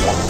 Yeah!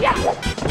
Yeah!